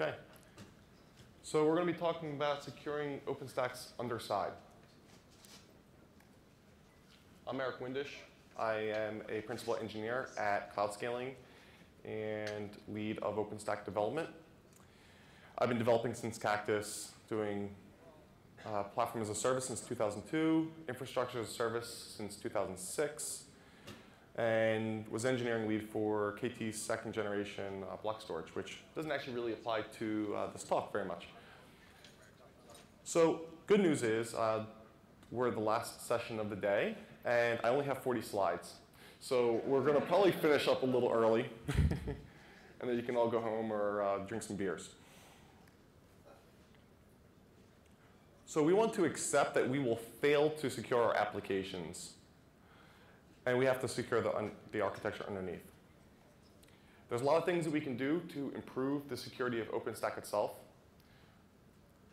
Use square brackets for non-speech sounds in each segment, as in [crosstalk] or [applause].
Okay. So we're going to be talking about securing OpenStack's underside. I'm Eric Windisch. I am a principal engineer at Cloudscaling and lead of OpenStack development. I've been developing since Cactus, doing uh, platform as a service since 2002, infrastructure as a service since 2006, and was engineering lead for KT's second generation uh, block storage, which doesn't actually really apply to uh, this talk very much. So good news is uh, we're the last session of the day, and I only have 40 slides. So we're going to probably finish up a little early, [laughs] and then you can all go home or uh, drink some beers. So we want to accept that we will fail to secure our applications and we have to secure the, the architecture underneath. There's a lot of things that we can do to improve the security of OpenStack itself.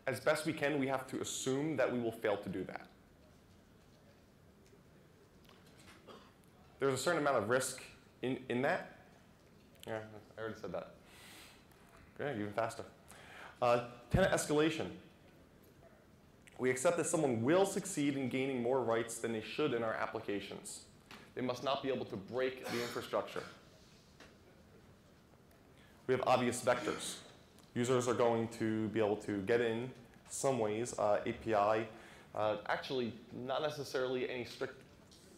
As best we can, we have to assume that we will fail to do that. There's a certain amount of risk in, in that. Yeah, I already said that. Okay, even faster. Uh, tenant escalation. We accept that someone will succeed in gaining more rights than they should in our applications. They must not be able to break the infrastructure. We have obvious vectors. Users are going to be able to get in some ways, uh, API. Uh, actually, not necessarily any strict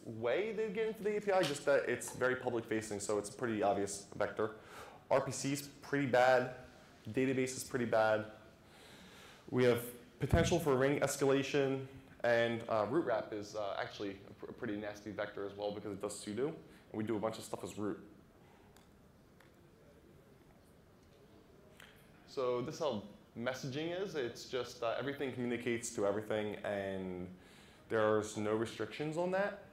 way they get into the API, just that it's very public facing, so it's a pretty obvious vector. RPC is pretty bad. Database is pretty bad. We have potential for ring escalation. And uh, rootwrap is uh, actually a, pr a, pretty nasty vector as well because it does sudo. And we do a bunch of stuff as root. So this is how messaging is. It's just uh, everything communicates to everything and there's no restrictions on that.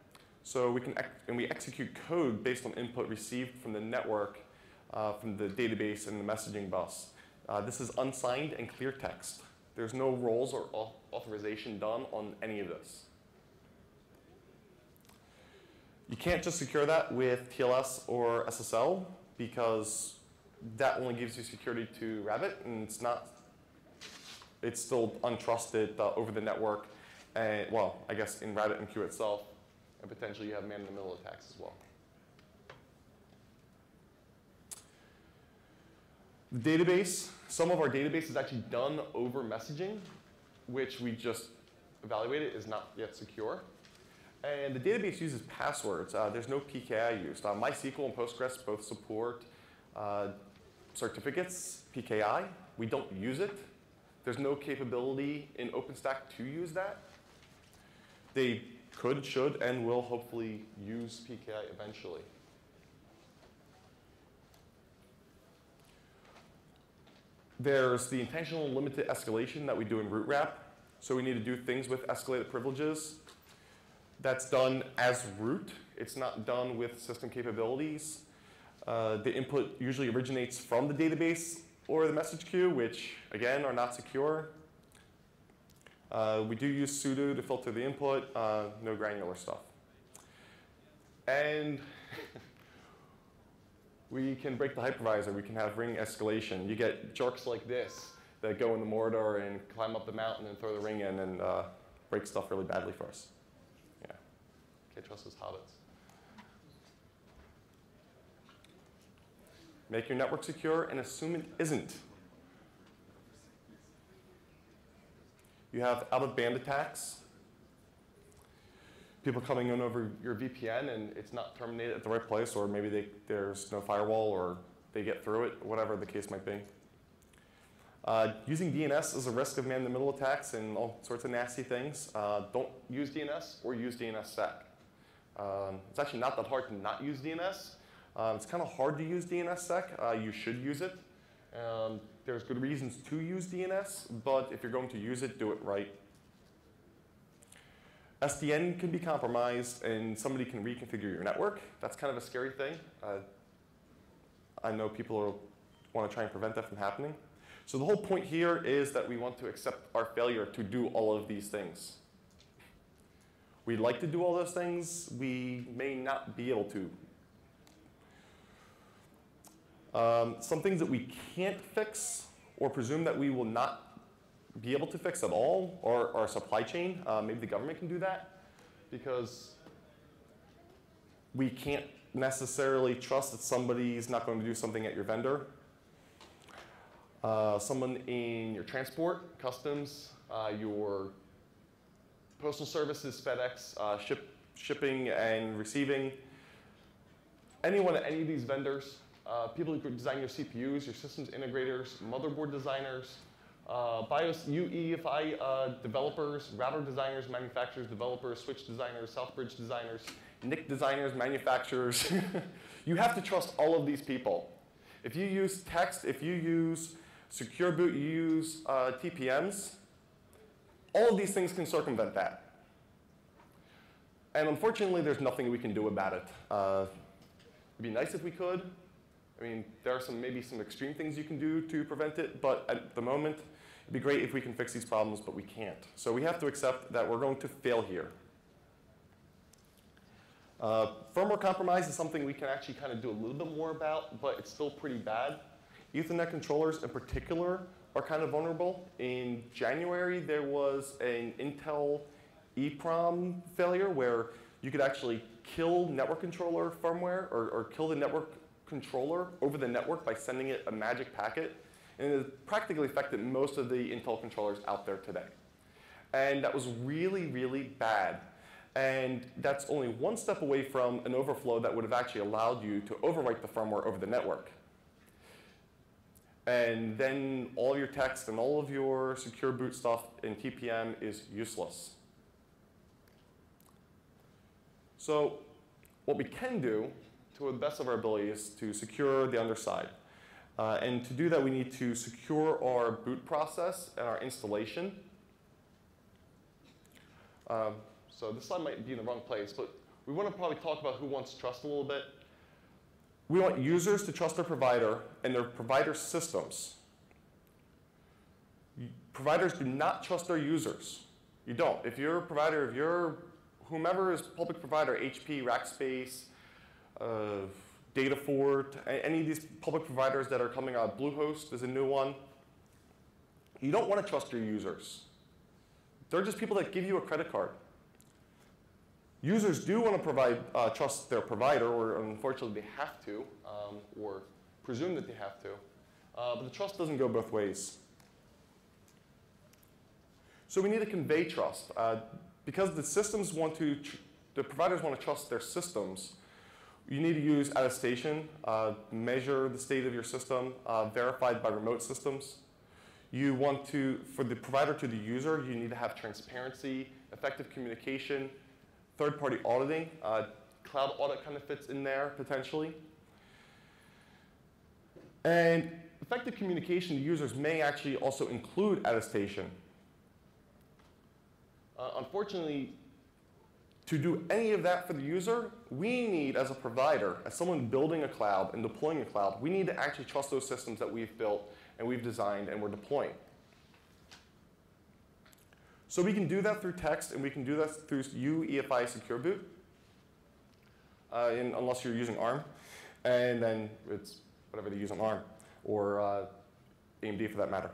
So we can, and we execute code based on input received from the network, uh, from the database and the messaging bus. Uh, this is unsigned and clear text. There's no roles or authorization done on any of this. You can't just secure that with TLS or SSL because that only gives you security to Rabbit and it's not, it's still untrusted uh, over the network. And well, I guess in RabbitMQ itself, and potentially you have man-in-the-middle attacks as well. The database, some of our database is actually done over messaging, which we just evaluated is not yet secure. And the database uses passwords. Uh, there's no PKI used. Uh, MySQL and Postgres both support uh, certificates, PKI. We don't use it. There's no capability in OpenStack to use that. They could, should, and will hopefully use PKI eventually. There's the intentional limited escalation that we do in rootwrap. So we need to do things with escalated privileges. That's done as root. It's not done with system capabilities. Uh, the input usually originates from the database or the message queue, which, again, are not secure. Uh, we do use sudo to filter the input, uh, no granular stuff. And [laughs] we can break the hypervisor. We can have ring escalation. You get jerks like this that go in the Mordor and climb up the mountain and throw the ring in and uh, break stuff really badly for us. Yeah, can't trust those hobbits. Make your network secure and assume it isn't. You have out-of-band attacks people coming in over your VPN and it's not terminated at the right place, or maybe they, there's no firewall, or they get through it, whatever the case might be. Uh, using DNS is a risk of man-in-the-middle attacks and all sorts of nasty things. Uh, don't use DNS or use DNSSEC. Um, it's actually not that hard to not use DNS. Um, it's kind of hard to use DNSSEC. Uh, you should use it. Um, there's good reasons to use DNS, but if you're going to use it, do it right. SDN can be compromised and somebody can reconfigure your network. That's kind of a scary thing. Uh, I know people want to try and prevent that from happening. So the whole point here is that we want to accept our failure to do all of these things. We'd like to do all those things. We may not be able to. Um, some things that we can't fix or presume that we will not be able to fix at all, or our supply chain. Uh, maybe the government can do that because we can't necessarily trust that somebody's not going to do something at your vendor. Uh, someone in your transport, customs, uh, your postal services, FedEx, uh, ship, shipping and receiving, anyone at any of these vendors, uh, people who design your CPUs, your systems integrators, motherboard designers, uh, BIOS UEFI uh, developers, router designers, manufacturers, developers, switch designers, Southbridge designers, NIC designers, manufacturers. [laughs] you have to trust all of these people. If you use TXT, if you use secure boot, you use uh, TPMs, all of these things can circumvent that. And unfortunately, there's nothing we can do about it. Uh, it'd be nice if we could. I mean, there are some maybe some extreme things you can do to prevent it, but at the moment, it'd be great if we can fix these problems, but we can't. So we have to accept that we're going to fail here. Uh, firmware compromise is something we can actually kind of do a little bit more about, but it's still pretty bad. Ethernet controllers in particular are kind of vulnerable. In January, there was an Intel EEPROM failure where you could actually kill network controller firmware or, or kill the network controller over the network by sending it a magic packet. And it practically affected most of the Intel controllers out there today. And that was really, really bad. And that's only one step away from an overflow that would have actually allowed you to overwrite the firmware over the network. And then all your TXT and all of your secure boot stuff in TPM is useless. So what we can do, to the best of our ability, is to secure the underside. Uh, and to do that, we need to secure our boot process and our installation. Um, so this slide might be in the wrong place, but we want to probably talk about who wants trust a little bit. We want users to trust their provider and their provider systems. Providers do not trust their users. You don't. If you're a provider, if you're whomever is public provider, HP, Rackspace, uh, Datafort, any of these public providers that are coming out, Bluehost is a new one. You don't want to trust your users. They're just people that give you a credit card. Users do want to provide uh, trust their provider, or unfortunately they have to, um, or presume that they have to. Uh, but the trust doesn't go both ways. So we need to convey trust. Uh, because the systems want to, the providers want to trust their systems, you need to use attestation, uh, measure the state of your system, uh, verified by remote systems. You want to, for the provider to the user, you need to have transparency, effective communication, third-party auditing. Uh, CloudAudit kind of fits in there potentially. And effective communication to users may actually also include attestation. Uh, unfortunately, to do any of that for the user, we need, as a provider, as someone building a cloud and deploying a cloud, we need to actually trust those systems that we've built and we've designed and we're deploying. So we can do that through TXT, and we can do that through UEFI Secure Boot, uh, in, unless you're using ARM. And then it's whatever they use on ARM, or uh, AMD for that matter.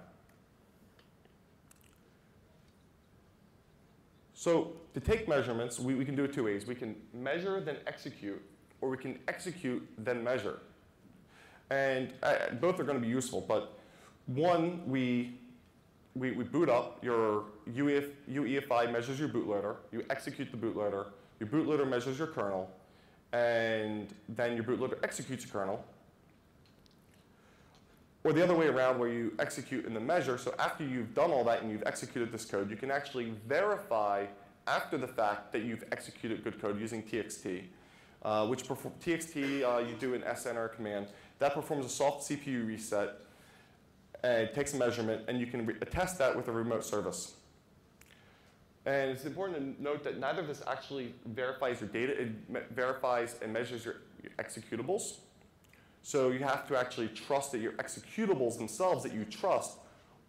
So to take measurements, we, we can do it two ways. We can measure, then execute, or we can execute, then measure. And uh, both are going to be useful, but one, we we, we boot up, your UEF, UEFI measures your bootloader, you execute the bootloader, your bootloader measures your kernel, and then your bootloader executes your kernel. Or the other way around where you execute and then measure, so after you've done all that and you've executed this code, you can actually verify after the fact that you've executed good code using TXT, uh, which TXT uh, you do an SNR command. That performs a soft CPU reset and takes a measurement, and you can test that with a remote service. And it's important to note that neither of this actually verifies your data. It verifies and measures your, your executables. So you have to actually trust that your executables themselves that you trust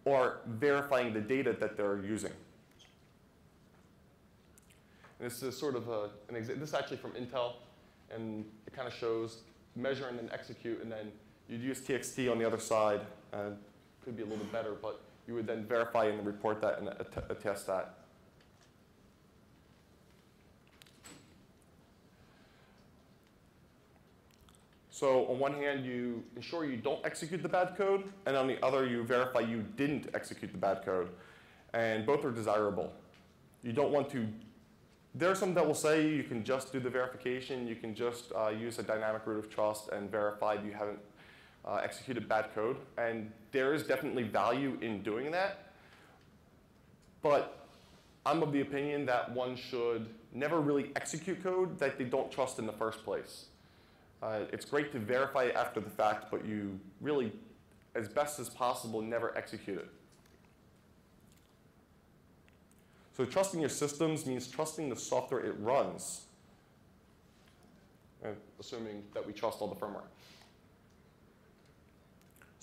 are verifying the data that they're using. And this is sort of a, an example. This is actually from Intel, and it kind of shows measure and then execute, and then you'd use TXT on the other side. And could be a little bit better, but you would then verify and report that and att- attest that. So on one hand, you ensure you don't execute the bad code, and on the other, you verify you didn't execute the bad code. And both are desirable. You don't want to, there are some that will say you can just do the verification, you can just uh, use a dynamic root of trust and verify you haven't uh, executed bad code. And there is definitely value in doing that. But I'm of the opinion that one should never really execute code that they don't trust in the first place. Uh, it's great to verify it after the fact, but you really, as best as possible, never execute it. So trusting your systems means trusting the software it runs, assuming that we trust all the firmware.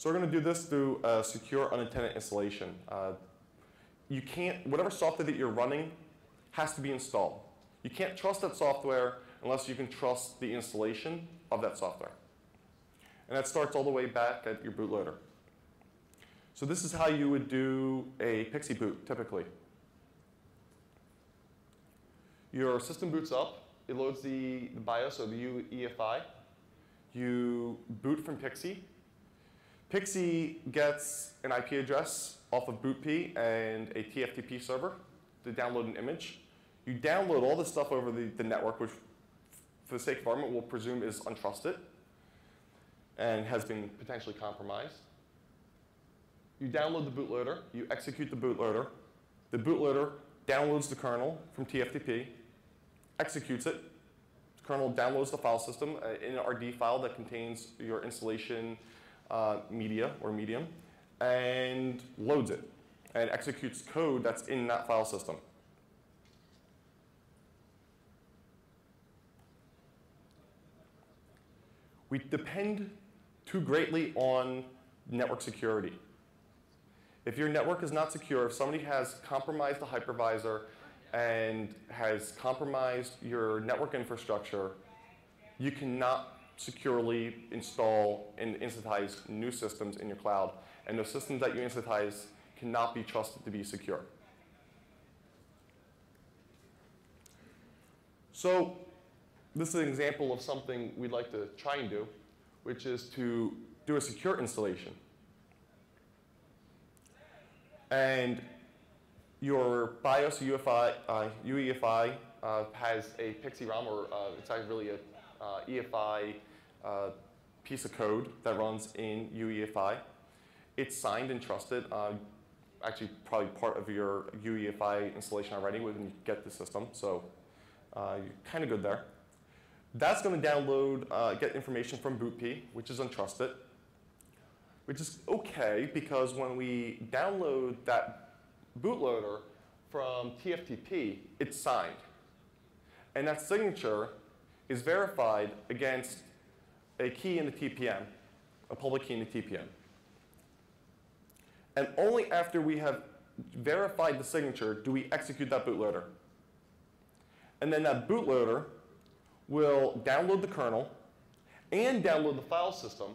So we're going to do this through a secure unintended installation. Uh, you can't, whatever software that you're running has to be installed. You can't trust that software unless you can trust the installation of that software. And that starts all the way back at your bootloader. So this is how you would do a PXE boot typically. Your system boots up, it loads the, the BIOS or the UEFI. You boot from PXE. PXE gets an IP address off of BootP and a TFTP server to download an image. You download all this stuff over the, the network, which for the sake of argument, we'll presume is untrusted and has been potentially compromised. You download the bootloader, you execute the bootloader. The bootloader downloads the kernel from TFTP, executes it. The kernel downloads the file system uh, initRD file that contains your installation uh, media or medium and loads it and executes code that's in that file system. We depend too greatly on network security. If your network is not secure, if somebody has compromised the hypervisor and has compromised your network infrastructure, you cannot securely install and instantize new systems in your cloud. And those systems that you instantize cannot be trusted to be secure. So this is an example of something we'd like to try and do, which is to do a secure installation. And your BIOS UEFI, uh, UEFI uh, has a PXE ROM, or uh, it's actually really a EFI uh, piece of code that runs in UEFI. It's signed and trusted. Uh, actually, probably part of your UEFI installation already when you get the system, so you're kind of good there. That's going to download, uh, get information from BootP, which is untrusted, which is okay because when we download that bootloader from TFTP, it's signed. And that signature is verified against a key in the TPM, a public key in the TPM. And only after we have verified the signature do we execute that bootloader. And then that bootloader will download the kernel and download the file system,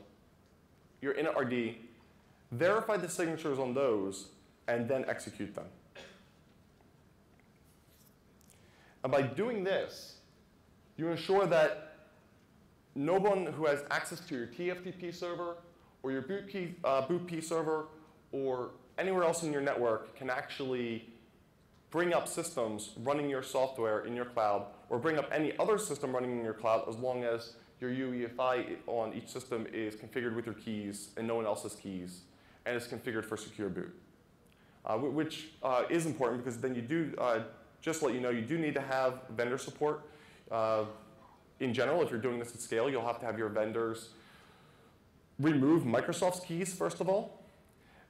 your initRD, verify the signatures on those, and then execute them. And by doing this, you ensure that no one who has access to your TFTP server or your BootP, uh, BootP server or anywhere else in your network can actually bring up systems running your software in your cloud or bring up any other system running in your cloud as long as your UEFI on each system is configured with your keys and no one else's keys and is configured for secure boot. Uh, which uh, is important because then you do, uh, just let you know, you do need to have vendor support. Uh, in general, if you're doing this at scale, you'll have to have your vendors remove Microsoft's keys, first of all,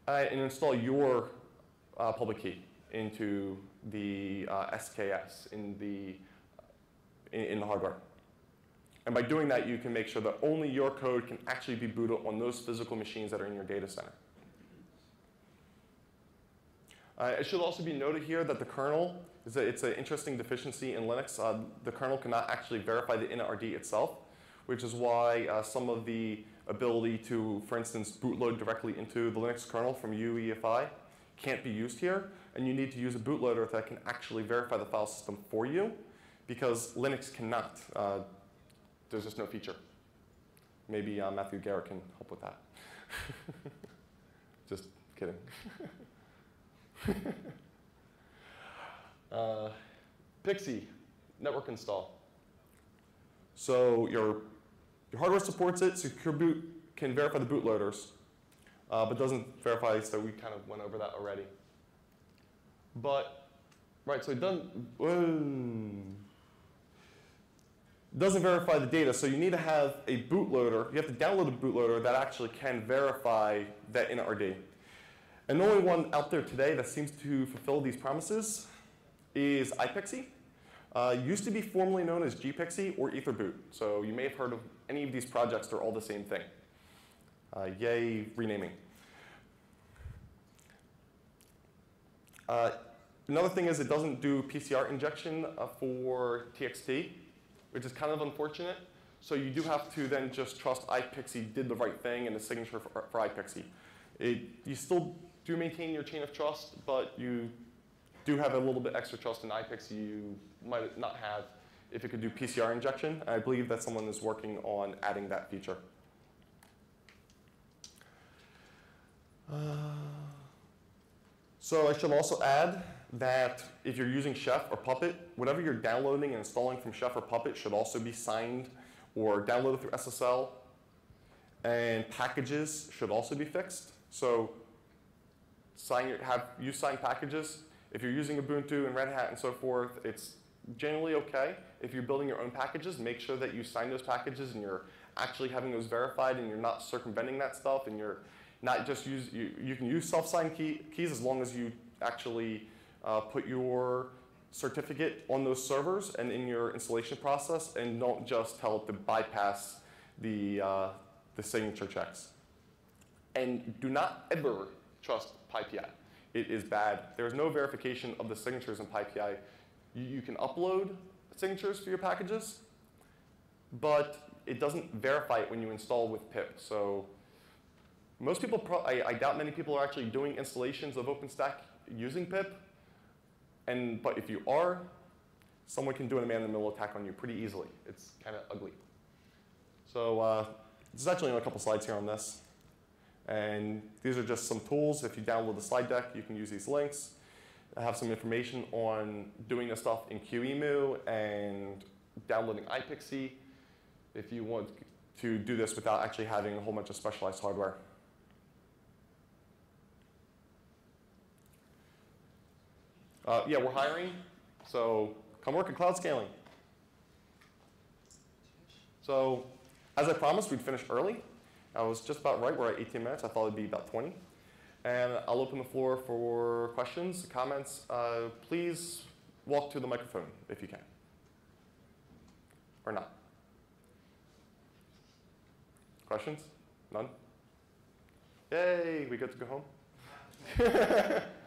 uh, and install your uh, public key into the SKS, in the in, in the hardware. And by doing that, you can make sure that only your code can actually be booted on those physical machines that are in your data center. Uh, it should also be noted here that the kernel, is a, it's an interesting deficiency in Linux. Uh, the kernel cannot actually verify the initRD itself, which is why uh, some of the ability to, for instance, bootload directly into the Linux kernel from UEFI can't be used here, and you need to use a bootloader that can actually verify the file system for you, because Linux cannot. Uh, there's just no feature. Maybe uh, Matthew Garrett can help with that. [laughs] just kidding. [laughs] [laughs] uh, PXE, network install. So your, your hardware supports it, Secure Boot can verify the bootloaders, uh, but doesn't verify, so we kind of went over that already. But, right, so it doesn't, doesn't verify the data, so you need to have a bootloader, you have to download a bootloader that actually can verify that in initrd. And the only one out there today that seems to fulfill these promises is iPXE. Uh, used to be formerly known as gPXE or Etherboot. So you may have heard of any of these projects, they're all the same thing. Uh, yay, renaming. Uh, another thing is it doesn't do PCR injection uh, for TXT, which is kind of unfortunate. So you do have to then just trust iPXE did the right thing in the signature for, for iPXE. It, you still do maintain your chain of trust, but you do have a little bit extra trust in iPXE you might not have if it could do PCR injection. I believe that someone is working on adding that feature. Uh, so I should also add that if you're using Chef or Puppet, whatever you're downloading and installing from Chef or Puppet should also be signed or downloaded through SSL. And packages should also be fixed. So sign have you sign packages. If you're using Ubuntu and Red Hat and so forth, it's generally okay. If you're building your own packages, make sure that you sign those packages and you're actually having those verified and you're not circumventing that stuff and you're not just use, you, you can use self-signed key, keys as long as you actually uh, put your certificate on those servers and in your installation process and don't just tell it to bypass the, uh, the signature checks. And do not ever trust PyPI. It is bad. There is no verification of the signatures in PyPI. You, you can upload signatures for your packages, but it doesn't verify it when you install with pip. So most people, I, I, doubt many people are actually doing installations of OpenStack using pip. And, but if you are, someone can do a man-in-the-middle attack on you pretty easily. It's kind of ugly. So uh, there's actually a couple slides here on this. And these are just some tools. If you download the slide deck, you can use these links. I have some information on doing this stuff in QEMU and downloading iPXE if you want to do this without actually having a whole bunch of specialized hardware. Uh, yeah, we're hiring, so come work at Cloudscaling. So as I promised, we'd finish early. I was just about right. We're at 18 minutes. I thought it'd be about 20. And I'll open the floor for questions, comments. Uh, please walk to the microphone if you can. Or not. Questions? None? Yay, we get to go home? [laughs]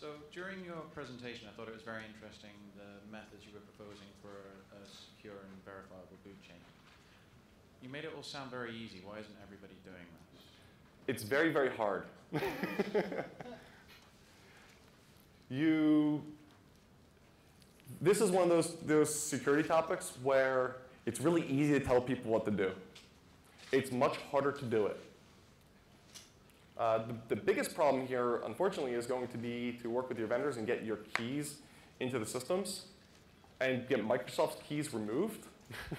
So during your presentation, I thought it was very interesting the methods you were proposing for a secure and verifiable boot chain. You made it all sound very easy. Why isn't everybody doing that? It's very, very hard. [laughs] you, this is one of those, those security topics where it's really easy to tell people what to do. It's much harder to do it. Uh, the, the, biggest problem here, unfortunately, is going to be to work with your vendors and get your keys into the systems and get Microsoft's keys removed. [laughs] uh,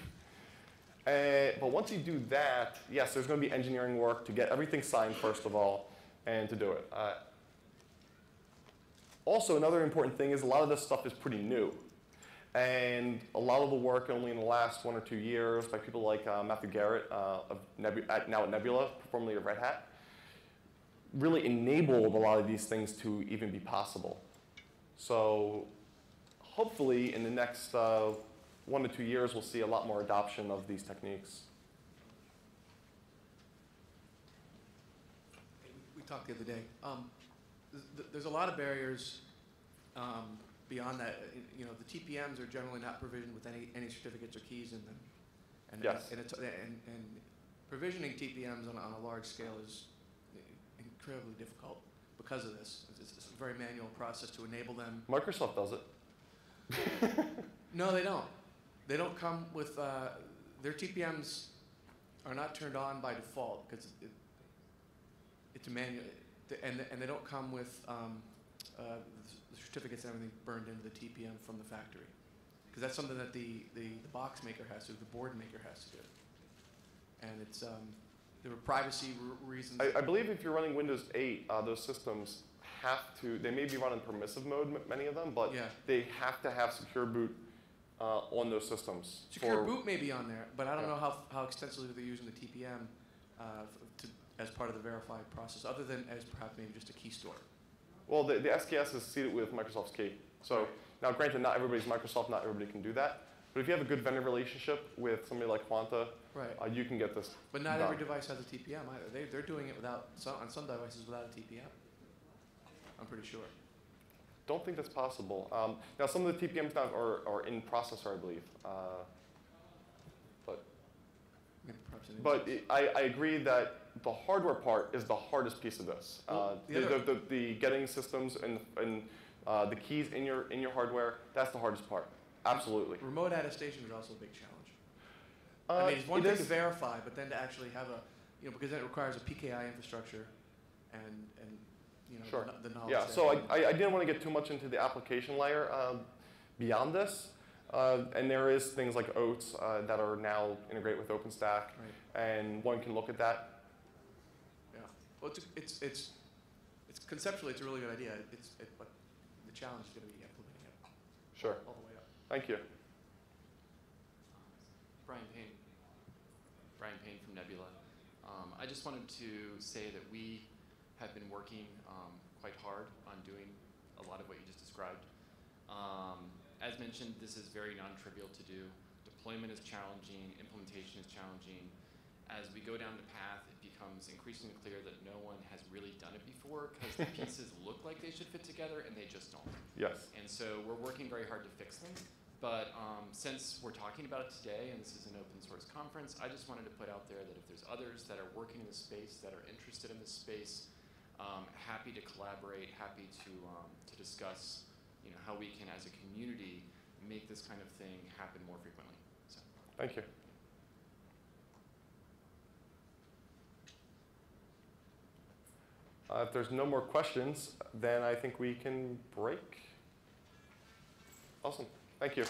but once you do that, yes, there's going to be engineering work to get everything signed, first of all, and to do it. Uh, also, another important thing is a lot of this stuff is pretty new. And a lot of the work only in the last one or two years by people like uh, Matthew Garrett, uh, of Nebu at, now at Nebula, formerly of Red Hat, really enabled a lot of these things to even be possible. So hopefully in the next uh, one to two years, we'll see a lot more adoption of these techniques. We talked the other day. Um, there's a lot of barriers Um, beyond that, uh, you know, the TPMs are generally not provisioned with any, any certificates or keys in them. And, Yes. And, it's, and, and provisioning TPMs on, on a large scale is incredibly difficult because of this. It's, it's a very manual process to enable them. Microsoft does it. [laughs] [laughs] No, they don't. They don't come with, uh, their TPMs are not turned on by default because it, it's a manual, and, and they don't come with um, uh, the certificates and everything burned into the TPM from the factory. Because that's something that the, the, the box maker has to, the board maker has to do. And it's, um, there were privacy reasons. I, I believe if you're running Windows 8, uh, those systems have to, they may be run in permissive mode, many of them, but Yeah. they have to have secure boot uh, on those systems. Secure boot may be on there, but I don't Yeah. know how, how extensively they're using the TPM uh, to, as part of the verified process, other than as perhaps maybe just a key store. Well, the, the SKS is seated with Microsoft's key. So now, granted, not everybody's Microsoft, not everybody can do that. But if you have a good vendor relationship with somebody like Quanta, Right. uh, you can get this. But not every device has a TPM either. They, they're doing it without, some, on some devices without a TPM. I'm pretty sure. Don't think that's possible. Um, now, some of the TPMs now are, are in processor, I believe. Uh, perhaps But instance. I, I agree that the hardware part is the hardest piece of this. Well, uh, the the, the, the, the getting systems and, and uh, the keys in your, in your hardware, that's the hardest part. Absolutely. Remote attestation is also a big challenge. Uh, I mean, it's one it thing is- to verify, but then to actually have a, you know, because then it requires a PKI infrastructure and, and you know, Sure. the, the knowledge. Yeah, so I, I, didn't want to get too much into the application layer um, beyond this. Uh, and there is things like Oats uh, that are now integrated with OpenStack, Right, and one can look at that. yeah. Well, it's, it's, it's, it's conceptually, it's a really good idea. It's, it, but the challenge is gonna be implementing it Sure. all the way. Thank you. Brian Payne. Brian Payne from Nebula. Um, I just wanted to say that we have been working um, quite hard on doing a lot of what you just described. Um, as mentioned, this is very non-trivial to do. Deployment is challenging, implementation is challenging. As we go down the path, becomes increasingly clear that no one has really done it before because the [laughs] pieces look like they should fit together and they just don't. Yes. And so we're working very hard to fix them. But um, since we're talking about it today, and this is an open source conference, I just wanted to put out there that if there's others that are working in this space, that are interested in this space, um, happy to collaborate, happy to, um, to discuss you know, how we can, as a community, make this kind of thing happen more frequently. So. Thank you. Uh, if there's no more questions, then I think we can break. Awesome. Thank you.